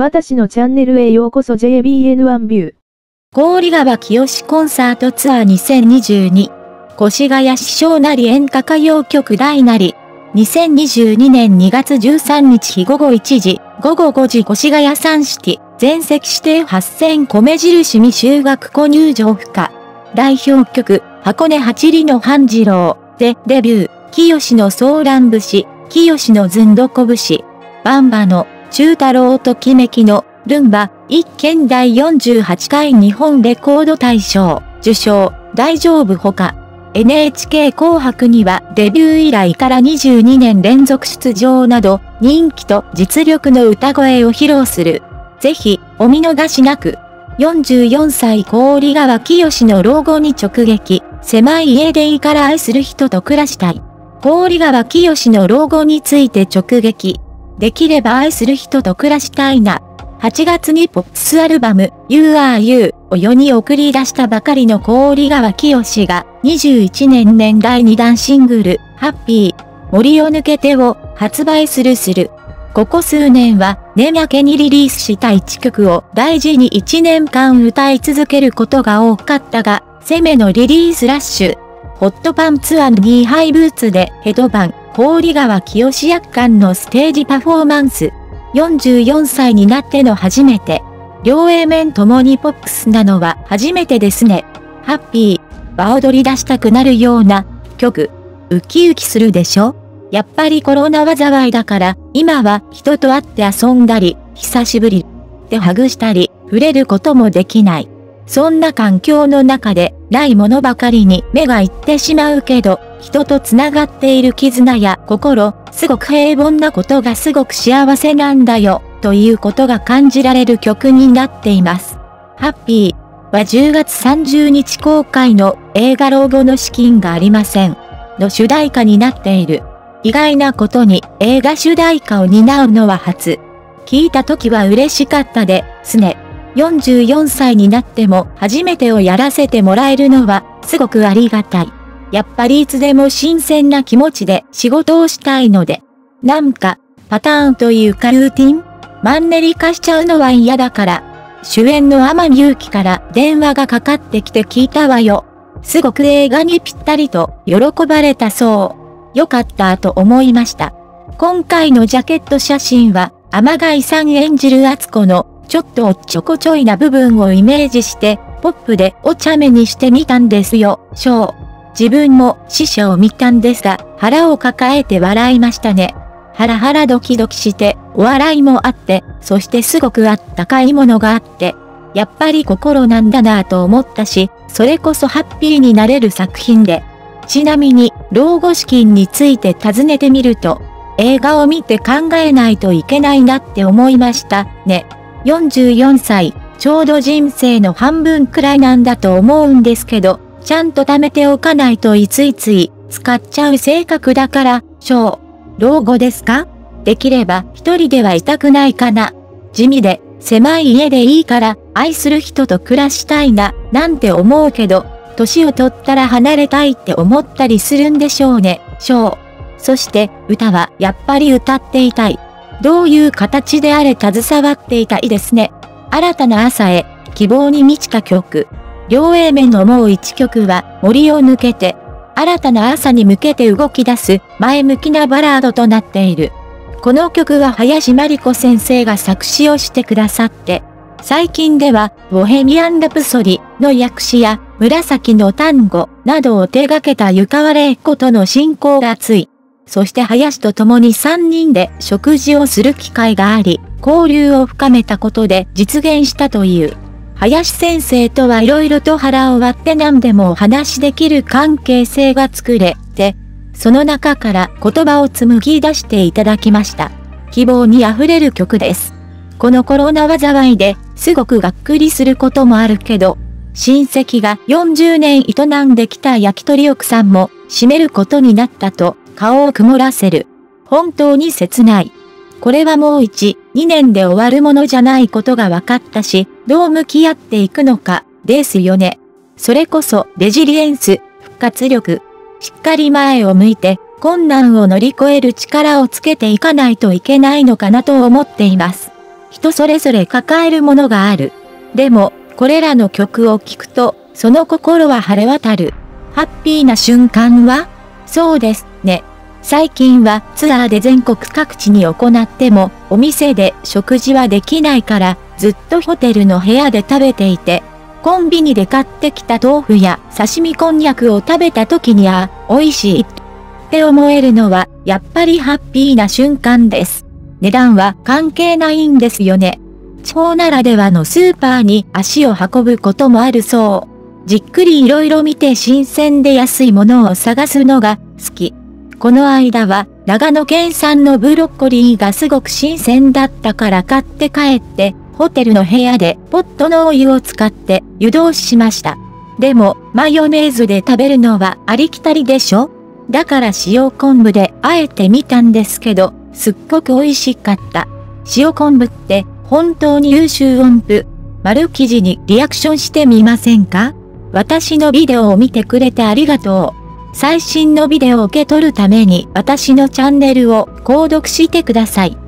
私のチャンネルへようこそ JBN1 ビュー。郡川清コンサートツアー2022。越谷市小なり演歌歌謡曲大なり。2022年2月13日日午後1時、午後5時越谷サンシティ、全席指定8000米印未就学庫入場不可。代表曲、箱根八里の半次郎でデビュー、清のソーラン節、清のずんどこ節、バンバの中太郎ときめきのルンバ、一見第48回日本レコード大賞、受賞、大丈夫ほか。NHK 紅白にはデビュー以来から22年連続出場など人気と実力の歌声を披露する。ぜひお見逃しなく。44歳郡川清の老後に直撃。狭い家でいいから愛する人と暮らしたい。郡川清の老後について直撃。できれば愛する人と暮らしたいな。8月にポップスアルバム You Are You を世に送り出したばかりの郡川清が21年年代2弾シングルハッピー森を抜けてを発売するする。ここ数年は年明けにリリースした1曲を大事に1年間歌い続けることが多かったが、攻めのリリースラッシュ。ホットパンツニーハイブーツでヘドバン、郡川清役館のステージパフォーマンス。44歳になっての初めて。両 A 面ともにポップスなのは初めてですね。ハッピー、場踊り出したくなるような曲。ウキウキするでしょ？やっぱりコロナ災いだから、今は人と会って遊んだり、久しぶりでハグしたり、触れることもできない。そんな環境の中で、ないものばかりに目がいってしまうけど、人と繋がっている絆や心、すごく平凡なことがすごく幸せなんだよ、ということが感じられる曲になっています。ハッピーは10月30日公開の映画老後の資金がありません。の主題歌になっている。意外なことに映画主題歌を担うのは初。聞いた時は嬉しかったですね。44歳になっても初めてをやらせてもらえるのはすごくありがたい。やっぱりいつでも新鮮な気持ちで仕事をしたいので、なんか、パターンというかルーティンマンネリ化しちゃうのは嫌だから、主演の天海祐希から電話がかかってきて聞いたわよ。すごく映画にぴったりと喜ばれたそう。よかったと思いました。今回のジャケット写真は、天貝さん演じる敦子のちょっとおっちょこちょいな部分をイメージして、ポップでお茶目にしてみたんですよ、ショー。自分も死者を見たんですが、腹を抱えて笑いましたね。ハラハラドキドキして、お笑いもあって、そしてすごくあったかいものがあって、やっぱり心なんだなぁと思ったし、それこそハッピーになれる作品で。ちなみに、老後資金について尋ねてみると、映画を見て考えないといけないなって思いましたね。44歳、ちょうど人生の半分くらいなんだと思うんですけど、ちゃんと貯めておかないといついつい使っちゃう性格だから、小、老後ですか？できれば一人ではいたくないかな。地味で狭い家でいいから愛する人と暮らしたいな、なんて思うけど、年を取ったら離れたいって思ったりするんでしょうね、小。そして歌はやっぱり歌っていたい。どういう形であれ携わっていたいですね。新たな朝へ、希望に満ちた曲。両 A 面のもう一曲は森を抜けて、新たな朝に向けて動き出す前向きなバラードとなっている。この曲は林真理子先生が作詞をしてくださって、最近では、ボヘミアン・ラプソディの訳詞や、紫の単語などを手掛けた湯川玲子との親交がつい、そして林と共に3人で食事をする機会があり、交流を深めたことで実現したという。林先生とは色々と腹を割って何でもお話しできる関係性が作れて、その中から言葉を紡ぎ出していただきました。希望に溢れる曲です。このコロナ災いですごくがっくりすることもあるけど、親戚が40年営んできた焼き鳥奥さんも閉めることになったと顔を曇らせる。本当に切ない。これはもう1、2年で終わるものじゃないことが分かったし、どう向き合っていくのか、ですよね。それこそ、レジリエンス、復活力。しっかり前を向いて、困難を乗り越える力をつけていかないといけないのかなと思っています。人それぞれ抱えるものがある。でも、これらの曲を聴くと、その心は晴れ渡る。ハッピーな瞬間は？そうですね。最近はツアーで全国各地に行っても、お店で食事はできないから、ずっとホテルの部屋で食べていて、コンビニで買ってきた豆腐や刺身こんにゃくを食べた時にあ、美味しいって思えるのは、やっぱりハッピーな瞬間です。値段は関係ないんですよね。地方ならではのスーパーに足を運ぶこともあるそう。じっくり色々見て新鮮で安いものを探すのが好き。この間は長野県産のブロッコリーがすごく新鮮だったから買って帰ってホテルの部屋でポットのお湯を使って湯通ししました。でもマヨネーズで食べるのはありきたりでしょ？だから塩昆布であえてみたんですけど、すっごく美味しかった。塩昆布って本当に優秀音符。丸記事にリアクションしてみませんか？私のビデオを見てくれてありがとう。最新のビデオを受け取るために私のチャンネルを購読してください。